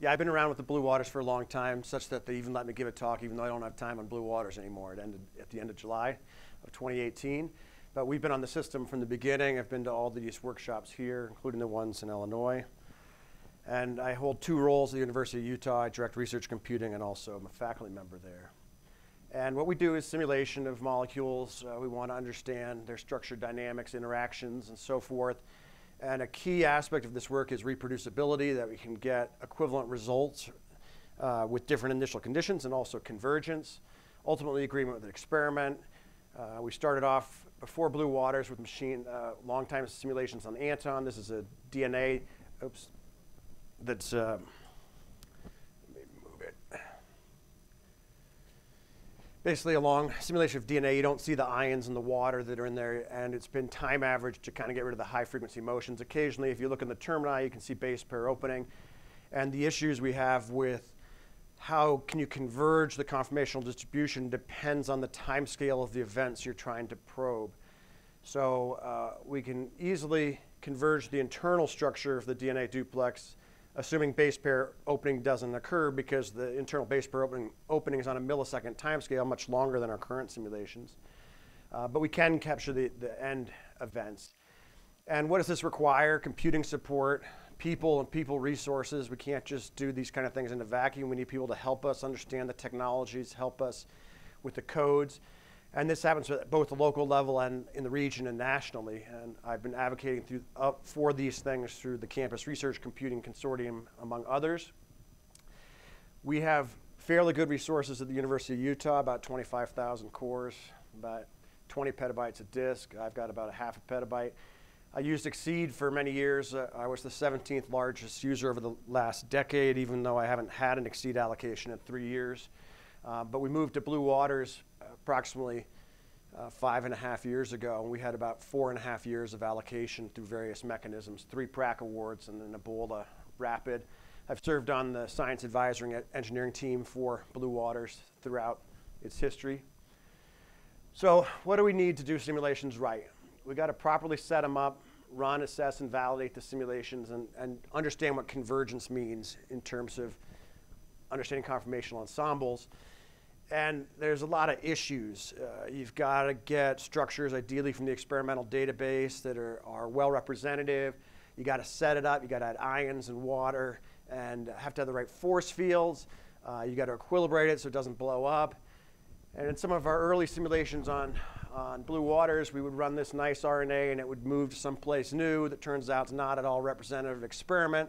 Yeah, I've been around with the Blue Waters for a long time, such that they even let me give a talk, even though I don't have time on Blue Waters anymore. It ended at the end of July of 2018. But we've been on the system from the beginning. I've been to all these workshops here, including the ones in Illinois. And I hold two roles at the University of Utah. I direct research computing and also I'm a faculty member there. And what we do is simulation of molecules. Uh, we want to understand their structure dynamics, interactions, and so forth. And a key aspect of this work is reproducibility, that we can get equivalent results uh, with different initial conditions and also convergence. Ultimately, agreement with an experiment. Uh, we started off before Blue Waters with machine, uh, long time simulations on Anton. This is a DNA, oops, that's, uh, let me move it. Basically, a long simulation of DNA, you don't see the ions in the water that are in there, and it's been time averaged to kind of get rid of the high frequency motions. Occasionally, if you look in the termini, you can see base pair opening. And the issues we have with how can you converge the conformational distribution depends on the time scale of the events you're trying to probe. So uh, we can easily converge the internal structure of the DNA duplex assuming base pair opening doesn't occur because the internal base pair opening, opening is on a millisecond time scale, much longer than our current simulations. Uh, but we can capture the, the end events. And what does this require? Computing support, people and people resources. We can't just do these kind of things in a vacuum. We need people to help us understand the technologies, help us with the codes. And this happens at both the local level and in the region and nationally. And I've been advocating through, uh, for these things through the Campus Research Computing Consortium, among others. We have fairly good resources at the University of Utah, about 25,000 cores, about 20 petabytes of disk. I've got about a half a petabyte. I used XSEDE for many years. Uh, I was the 17th largest user over the last decade, even though I haven't had an XSEDE allocation in three years. Uh, but we moved to Blue Waters approximately uh, five and a half years ago, and we had about four and a half years of allocation through various mechanisms, three PRAC awards and then Ebola Rapid. I've served on the science advisory engineering team for Blue Waters throughout its history. So what do we need to do simulations right? We've got to properly set them up, run, assess, and validate the simulations, and, and understand what convergence means in terms of understanding conformational ensembles. And there's a lot of issues. Uh, you've got to get structures, ideally from the experimental database, that are, are well representative. You got to set it up. You got to add ions and water, and have to have the right force fields. Uh, you got to equilibrate it so it doesn't blow up. And in some of our early simulations on, on blue waters, we would run this nice RNA and it would move to someplace new that turns out not at all representative of experiment.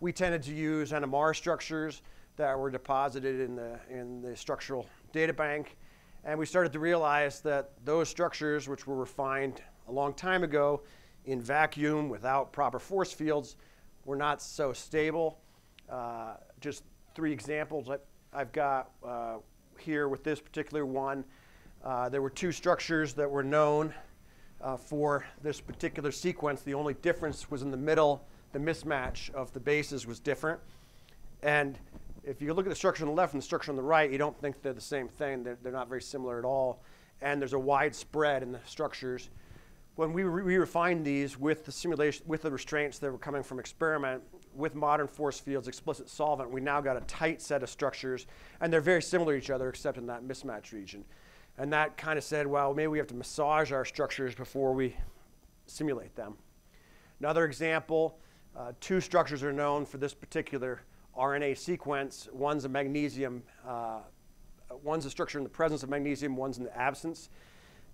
We tended to use NMR structures that were deposited in the, in the structural data bank. And we started to realize that those structures, which were refined a long time ago in vacuum without proper force fields, were not so stable. Uh, just three examples I, have got uh, here with this particular one. Uh, there were two structures that were known uh, for this particular sequence. The only difference was in the middle. The mismatch of the bases was different. And if you look at the structure on the left and the structure on the right, you don't think they're the same thing. They're, they're not very similar at all. And there's a wide spread in the structures. When we re refined these with the simulation, with the restraints that were coming from experiment, with modern force fields, explicit solvent, we now got a tight set of structures, and they're very similar to each other except in that mismatch region. And that kind of said, well, maybe we have to massage our structures before we simulate them. Another example, uh, two structures are known for this particular RNA sequence. One's a magnesium, uh, one's a structure in the presence of magnesium, one's in the absence.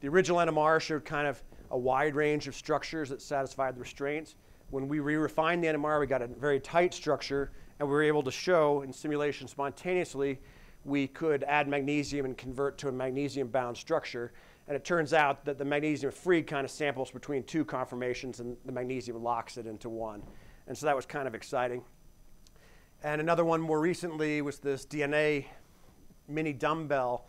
The original NMR showed kind of a wide range of structures that satisfied the restraints. When we re-refined the NMR, we got a very tight structure, and we were able to show in simulation spontaneously we could add magnesium and convert to a magnesium-bound structure. And it turns out that the magnesium-free kind of samples between two conformations, and the magnesium locks it into one. And so that was kind of exciting. And another one more recently was this DNA mini dumbbell.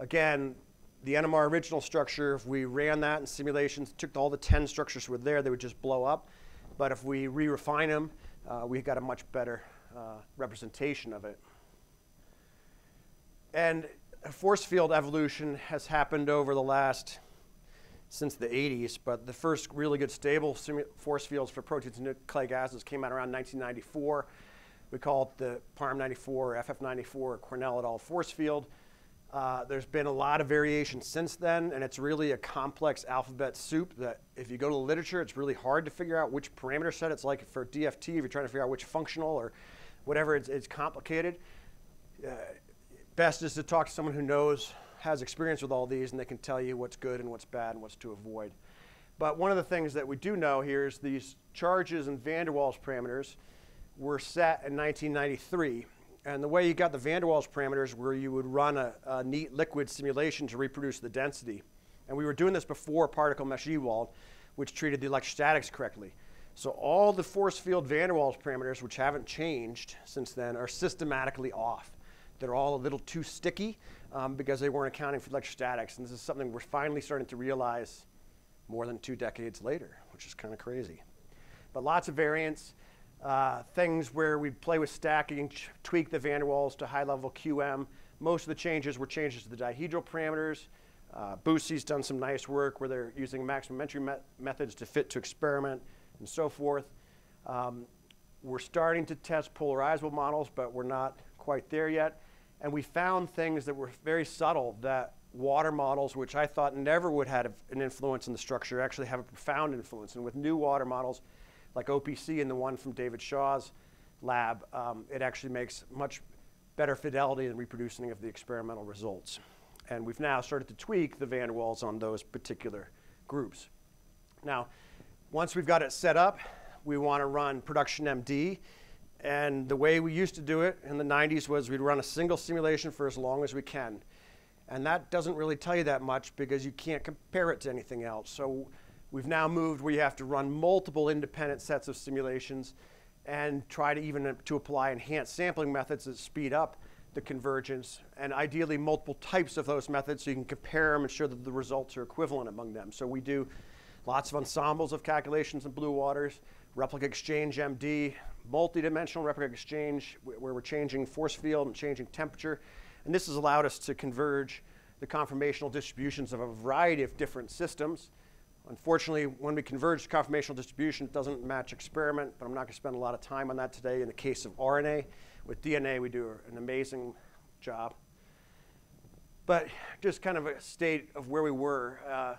Again, the NMR original structure, if we ran that in simulations, took all the 10 structures were there, they would just blow up. But if we re-refine them, uh, we got a much better uh, representation of it. And force field evolution has happened over the last, since the 80s, but the first really good stable force fields for proteins and nucleic acids came out around 1994 We call it the PARM 94 or FF94 or Cornell et al. force field. Uh, there's been a lot of variation since then, and it's really a complex alphabet soup that if you go to the literature, it's really hard to figure out which parameter set it's like for DFT, if you're trying to figure out which functional or whatever, it's, it's complicated. Uh, best is to talk to someone who knows, has experience with all these, and they can tell you what's good and what's bad and what's to avoid. But one of the things that we do know here is these charges and van der Waals parameters were set in 1993 and the way you got the van der Waals parameters where you would run a, a, neat liquid simulation to reproduce the density. And we were doing this before particle mesh Ewald, which treated the electrostatics correctly. So all the force field van der Waals parameters, which haven't changed since then, are systematically off. They're all a little too sticky um, because they weren't accounting for electrostatics. And this is something we're finally starting to realize more than two decades later, which is kind of crazy. But lots of variance. Uh, things where we play with stacking, tweak the van der Waals to high level QM. Most of the changes were changes to the dihedral parameters. Uh, Bussi's done some nice work where they're using maximum entropy met methods to fit to experiment and so forth. Um, we're starting to test polarizable models, but we're not quite there yet. And we found things that were very subtle that water models, which I thought never would have an influence in the structure, actually have a profound influence. And with new water models, like OPC and the one from David Shaw's lab, um, it actually makes much better fidelity in reproducing of the experimental results. And we've now started to tweak the van der Waals on those particular groups. Now, once we've got it set up, we want to run production MD. And the way we used to do it in the 90s was we'd run a single simulation for as long as we can. And that doesn't really tell you that much because you can't compare it to anything else. So We've now moved where you have to run multiple independent sets of simulations and try to even uh, to apply enhanced sampling methods that speed up the convergence, and ideally multiple types of those methods so you can compare them and show that the results are equivalent among them. So we do lots of ensembles of calculations in blue waters, replica exchange MD, multi-dimensional replica exchange where we're changing force field and changing temperature. And this has allowed us to converge the conformational distributions of a variety of different systems. Unfortunately, when we converge conformational distribution, it doesn't match experiment, but I'm not going to spend a lot of time on that today. In the case of RNA, with DNA, we do an amazing job. But just kind of a state of where we were. Uh,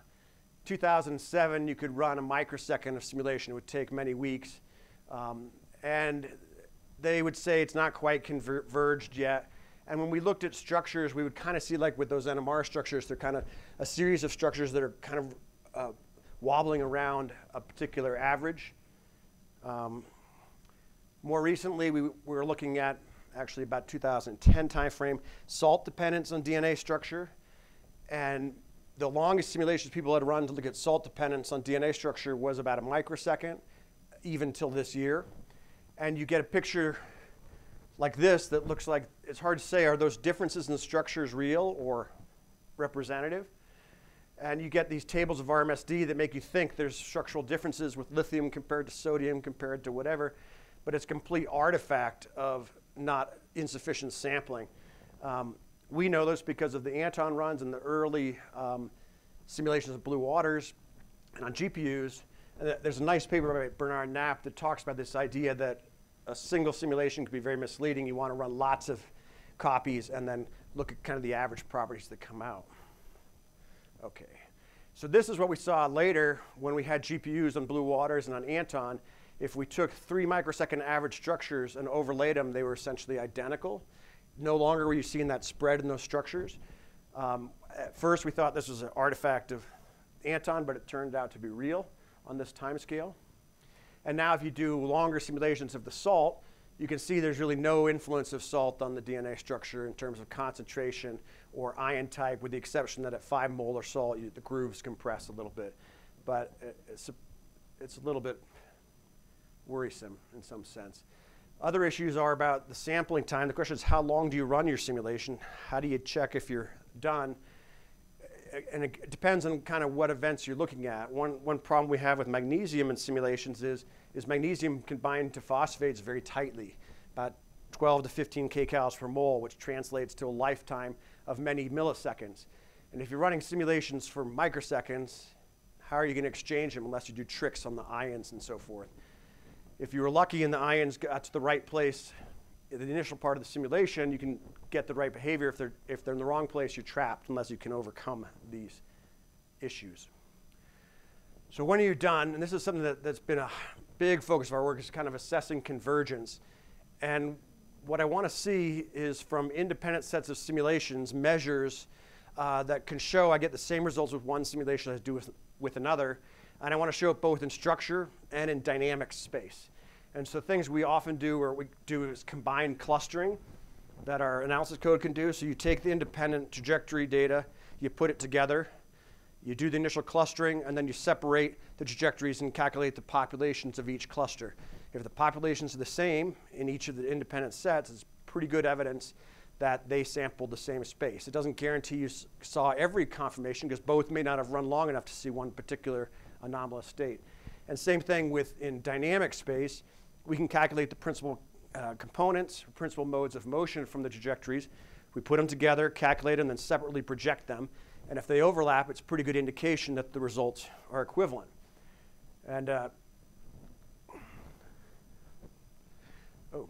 2007, you could run a microsecond of simulation. It would take many weeks. Um, and they would say it's not quite converged yet. And when we looked at structures, we would kind of see like with those NMR structures, they're kind of a series of structures that are kind of uh, wobbling around a particular average. Um, more recently, we were looking at actually about 2010 timeframe, salt dependence on DNA structure. And the longest simulations people had run to look at salt dependence on DNA structure was about a microsecond, even till this year. And you get a picture like this that looks like, it's hard to say, are those differences in the structures real or representative? And you get these tables of RMSD that make you think there's structural differences with lithium compared to sodium compared to whatever, but it's complete artifact of not insufficient sampling. Um, we know this because of the Anton runs and the early um, simulations of blue waters and on GPUs. And there's a nice paper by Bernhard Knapp that talks about this idea that a single simulation could be very misleading. You want to run lots of copies and then look at kind of the average properties that come out. Okay. So this is what we saw later when we had GPUs on Blue Waters and on Anton. If we took three microsecond average structures and overlaid them, they were essentially identical. No longer were you seeing that spread in those structures. Um, at first, we thought this was an artifact of Anton, but it turned out to be real on this time scale. And now if you do longer simulations of the salt, you can see there's really no influence of salt on the DNA structure in terms of concentration or ion type, with the exception that at five molar salt, you, the grooves compress a little bit. But it's a, it's a little bit worrisome in some sense. Other issues are about the sampling time. The question is, how long do you run your simulation? How do you check if you're done? And it depends on kind of what events you're looking at. One, one problem we have with magnesium in simulations is, is magnesium can bind to phosphates very tightly, about 12 to 15 kcals per mole, which translates to a lifetime of many milliseconds. And if you're running simulations for microseconds, how are you going to exchange them unless you do tricks on the ions and so forth? If you were lucky and the ions got to the right place in the initial part of the simulation, you can get the right behavior. If they're, if they're in the wrong place, you're trapped unless you can overcome these issues. So when are you're done, and this is something that, that's been a big focus of our work, is kind of assessing convergence. And what I want to see is from independent sets of simulations, measures uh, that can show I get the same results with one simulation as I do with, with another. And I want to show it both in structure and in dynamic space. And so things we often do or we do is combine clustering that our analysis code can do. So you take the independent trajectory data, you put it together, you do the initial clustering, and then you separate the trajectories and calculate the populations of each cluster. If the populations are the same in each of the independent sets, it's pretty good evidence that they sampled the same space. It doesn't guarantee you saw every conformation because both may not have run long enough to see one particular anomalous state. And same thing with in dynamic space, we can calculate the principal uh, components, principal modes of motion from the trajectories. We put them together, calculate them, then separately project them. And if they overlap, it's a pretty good indication that the results are equivalent. And uh, oh,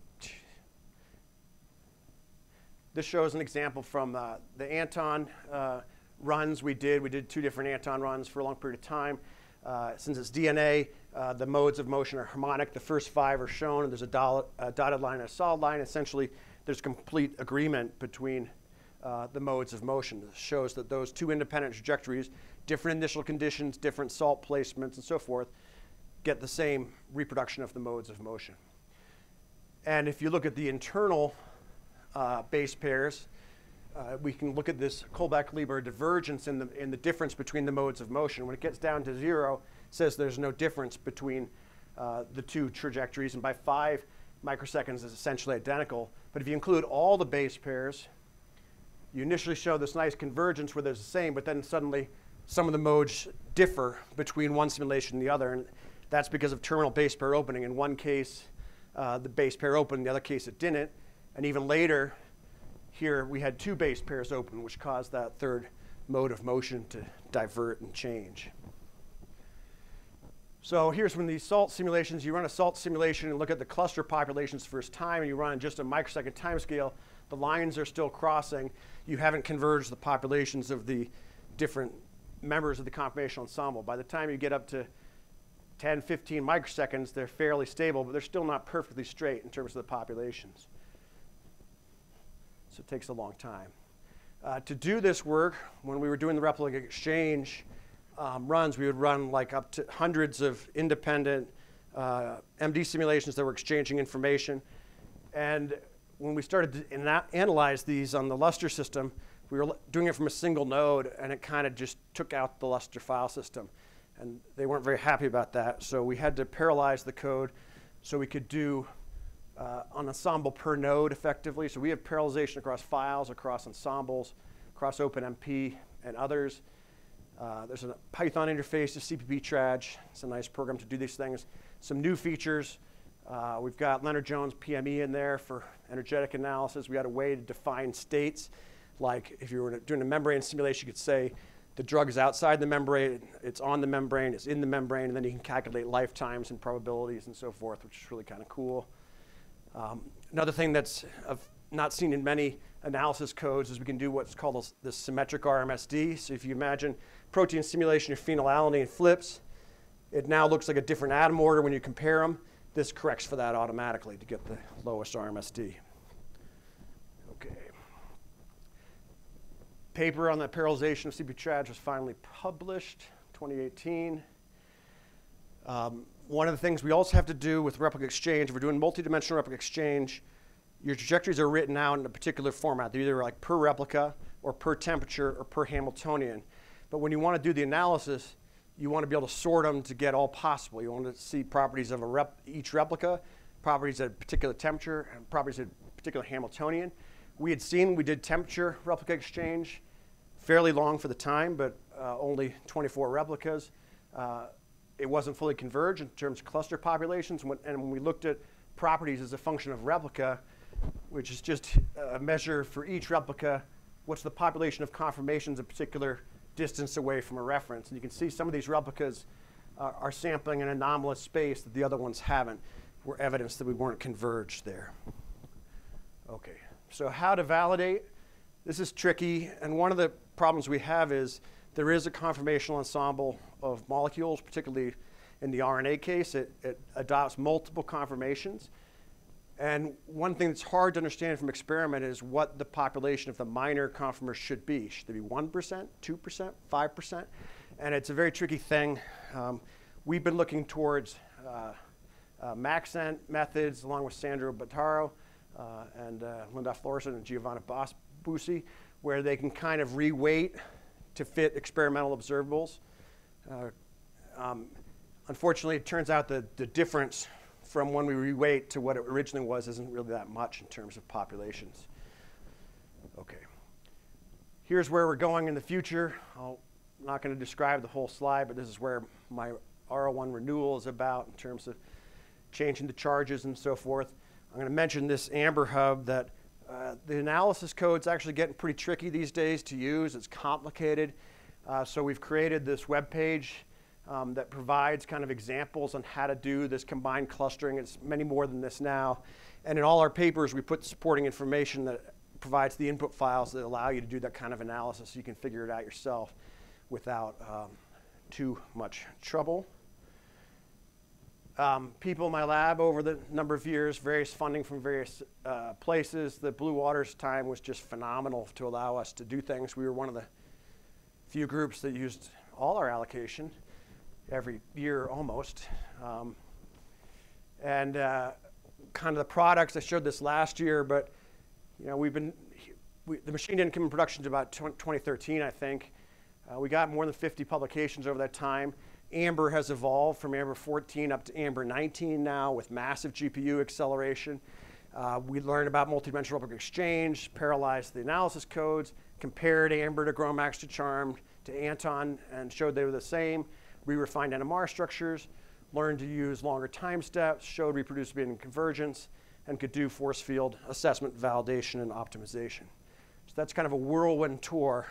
this shows an example from uh, the Anton uh, runs we did. We did two different Anton runs for a long period of time. Uh, since it's DNA, uh, the modes of motion are harmonic. The first five are shown, and there's a, a dotted line and a solid line. Essentially, there's complete agreement between uh, the modes of motion. It shows that those two independent trajectories, different initial conditions, different salt placements, and so forth, get the same reproduction of the modes of motion. And if you look at the internal uh, base pairs, uh, we can look at this Kullback-Leibler divergence in the, in the difference between the modes of motion. When it gets down to zero, says there's no difference between uh, the two trajectories, and by five microseconds is essentially identical. But if you include all the base pairs, you initially show this nice convergence where there's the same, but then suddenly some of the modes differ between one simulation and the other, and that's because of terminal base pair opening. In one case, uh, the base pair opened, in the other case it didn't, and even later, here we had two base pairs open, which caused that third mode of motion to divert and change. So here's when these salt simulations, you run a salt simulation and look at the cluster populations first time, and you run just a microsecond time scale. The lines are still crossing. You haven't converged the populations of the different members of the conformational ensemble. By the time you get up to 10, 15 microseconds, they're fairly stable, but they're still not perfectly straight in terms of the populations so it takes a long time. Uh, to do this work, when we were doing the replica exchange um, runs, we would run like up to hundreds of independent uh, MD simulations that were exchanging information. And when we started to analyze these on the Lustre system, we were doing it from a single node, and it kind of just took out the Lustre file system. And they weren't very happy about that, so we had to parallelize the code so we could do uh, on ensemble per node effectively. So we have parallelization across files, across ensembles, across OpenMP and others. Uh, there's a Python interface to CppTraj. It's a nice program to do these things. Some new features. Uh, we've got Lennard-Jones PME in there for energetic analysis. We got a way to define states. Like if you were doing a membrane simulation, you could say the drug is outside the membrane, it's on the membrane, it's in the membrane, and then you can calculate lifetimes and probabilities and so forth, which is really kind of cool. Um, another thing that's not seen in many analysis codes is we can do what's called the symmetric RMSD. So if you imagine protein simulation of phenylalanine flips, it now looks like a different atom order when you compare them. This corrects for that automatically to get the lowest RMSD. Okay. Paper on the parallelization of CppTraj was finally published 2018. Um, one of the things we also have to do with replica exchange, if we're doing multi-dimensional replica exchange, your trajectories are written out in a particular format. They're either like per replica or per temperature or per Hamiltonian. But when you want to do the analysis, you want to be able to sort them to get all possible. You want to see properties of rep each replica, properties at a particular temperature, and properties at a particular Hamiltonian. We had seen we did temperature replica exchange, fairly long for the time, but uh, only 24 replicas. Uh, it wasn't fully converged in terms of cluster populations. and when we looked at properties as a function of replica, which is just a measure for each replica, what's the population of conformations a particular distance away from a reference. And you can see some of these replicas uh, are sampling an anomalous space that the other ones haven't. Were evidence that we weren't converged there. Okay, so how to validate? This is tricky, and one of the problems we have is there is a conformational ensemble of molecules, particularly in the RNA case. It, it adopts multiple conformations. And one thing that's hard to understand from experiment is what the population of the minor conformers should be. Should they be 1%, 2%, 5%? And it's a very tricky thing. Um, we've been looking towards uh, uh, Maxent methods along with Sandro Bottaro uh, and uh, Lindorff-Larsen and Giovanni Bussi, where they can kind of reweight to fit experimental observables. Uh, um, unfortunately, it turns out that the difference from when we reweight to what it originally was isn't really that much in terms of populations. Okay. Here's where we're going in the future. i am not going to describe the whole slide, but this is where my R01 renewal is about in terms of changing the charges and so forth. I'm going to mention this Amber Hub that uh, the analysis code is actually getting pretty tricky these days to use. It's complicated. Uh, so we've created this web page um, that provides kind of examples on how to do this combined clustering. It's many more than this now. And in all our papers, we put supporting information that provides the input files that allow you to do that kind of analysis so you can figure it out yourself without um, too much trouble. Um, people in my lab over the number of years, various funding from various uh, places. The Blue Waters time was just phenomenal to allow us to do things. We were one of the few groups that used all our allocation every year almost. Um, and uh, kind of the products, I showed this last year, but you know, we've been, we, the machine didn't come in production until about 2013, I think. Uh, we got more than 50 publications over that time. Amber has evolved from Amber 14 up to Amber 19 now with massive GPU acceleration. Uh, we learned about multidimensional replica exchange, parallelized the analysis codes, compared Amber to GROMACS to CHARMM to Anton, and showed they were the same. We refined NMR structures, learned to use longer time steps, showed reproducibility and convergence, and could do force field assessment, validation, and optimization. So that's kind of a whirlwind tour